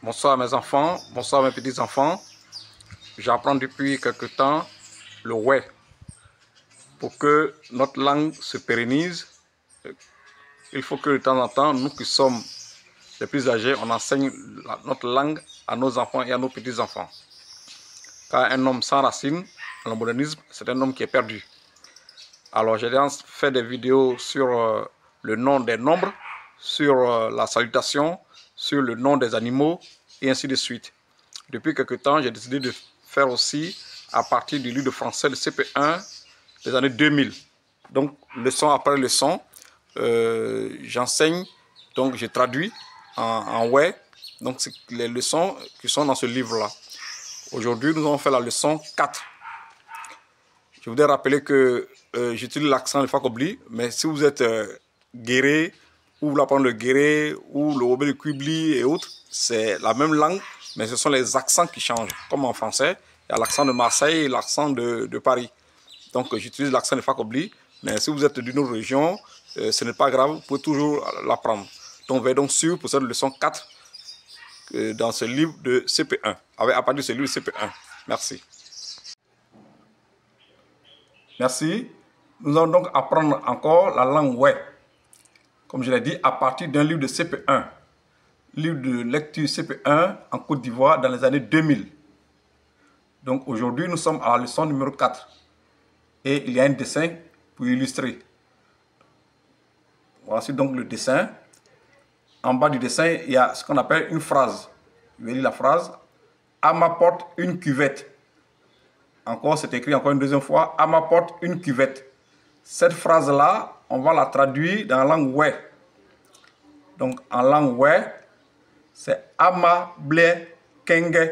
Bonsoir mes enfants, bonsoir mes petits enfants. J'apprends depuis quelque temps le ouais. Pour que notre langue se pérennise, il faut que de temps en temps, nous qui sommes les plus âgés, on enseigne notre langue à nos enfants et à nos petits enfants. Car un homme sans racines, dans le modernisme, c'est un homme qui est perdu. Alors j'ai fait des vidéos sur euh, le nom des nombres, sur euh, la salutation, sur le nom des animaux et ainsi de suite. Depuis quelque temps, j'ai décidé de faire aussi à partir du livre de français de CP1 des années 2000. Donc, leçon après leçon, euh, j'enseigne, donc je traduis en, en ouais. Donc, c'est les leçons qui sont dans ce livre-là. Aujourd'hui, nous allons faire la leçon 4. Je voudrais rappeler que euh, j'utilise l'accent de Fakobli, mais si vous êtes euh, guéré, ou apprenez le guéré, ou le robé de Quibli et autres, c'est la même langue, mais ce sont les accents qui changent. Comme en français, il y a l'accent de Marseille et l'accent de, Paris. Donc j'utilise l'accent de Fakobli, mais si vous êtes d'une autre région, euh, ce n'est pas grave, vous pouvez toujours l'apprendre. Donc veillez donc sûr pour cette leçon 4 euh, dans ce livre de CP1, avec, à partir de ce livre de CP1. Merci. Merci. Nous allons donc apprendre encore la langue ouais comme je l'ai dit, à partir d'un livre de CP1, livre de lecture CP1 en Côte d'Ivoire dans les années 2000. Donc aujourd'hui, nous sommes à la leçon numéro 4 et il y a un dessin pour illustrer. Voici donc le dessin. En bas du dessin, il y a ce qu'on appelle une phrase. Je vais lire la phrase. À ma porte, une cuvette. Encore, c'est écrit encore une deuxième fois. À ma porte, une cuvette. Cette phrase-là, on va la traduire dans la langue ouais. Donc en langue ouais, c'est ama ble kenge.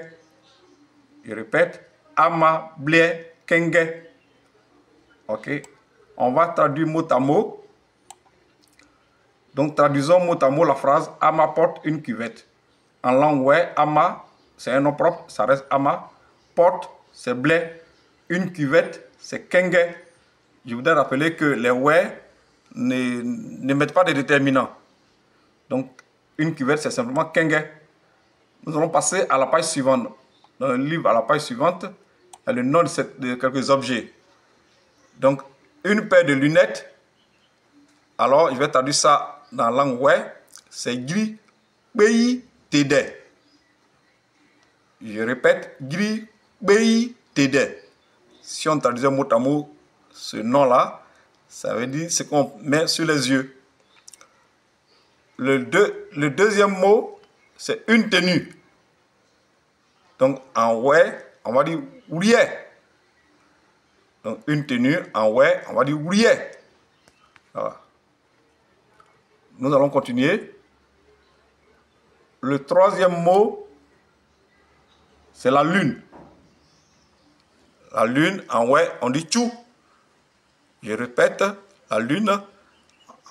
Je répète, ama ble kenge. Ok. On va traduire mot à mot. Donc traduisons mot à mot la phrase ama porte une cuvette. En langue ouais, ama, c'est un nom propre, ça reste ama. Porte, c'est blé. Une cuvette, c'est kenge. Je voudrais rappeler que les ouais ne, ne mettent pas de déterminants. Donc, une cuvette, c'est simplement kenge. Nous allons passer à la page suivante. Dans le livre, à la page suivante, il y a le nom de, quelques objets. Donc, une paire de lunettes. Alors, je vais traduire ça dans la langue ouais. C'est gris, pays, tede. Je répète, gris, pays, tede. Si on traduisait mot à mot ce nom-là, ça veut dire ce qu'on met sur les yeux. Le, deux, le deuxième mot, c'est une tenue. Donc en ouais, on va dire oulier. Donc une tenue, en ouais, on va dire oulier. Voilà. Nous allons continuer. Le troisième mot, c'est la lune. La lune, en ouais, on dit chou. Je répète, la lune,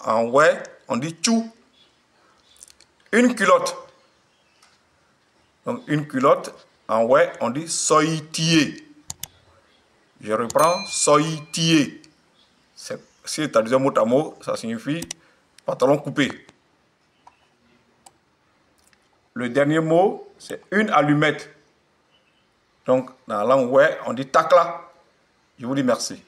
en ouais, on dit chou. Une culotte. Donc une culotte, en ouais, on dit soïtier. Je reprends, soïtier. Si tu as dit mot à mot, ça signifie pantalon coupé. Le dernier mot, c'est une allumette. Donc, dans la langue on dit takla. Je vous dis merci.